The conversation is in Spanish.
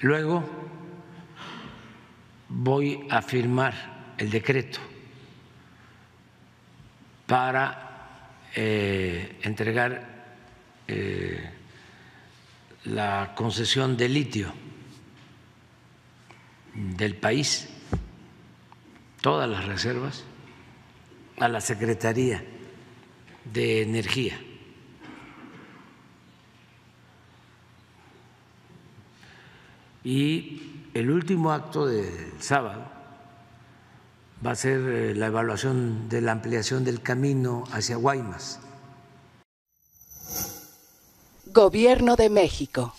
Luego voy a firmar el decreto para eh, entregar eh, la concesión de litio del país, todas las reservas, a la Secretaría de Energía. Y el último acto del sábado va a ser eh, la evaluación de la ampliación del camino hacia Guaymas. Gobierno de México.